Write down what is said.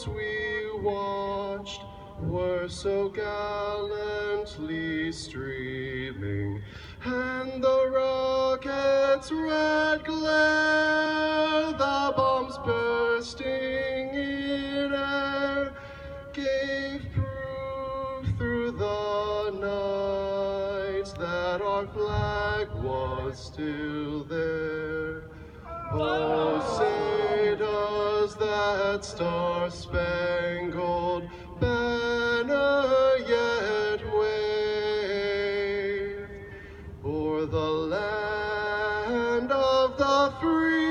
ramparts we watched were so gallantly streaming, and the rocket's red glare, the bombs bursting in air, gave proof through the night that our flag was still there. Does that star-spangled banner yet wave o'er the land of the free?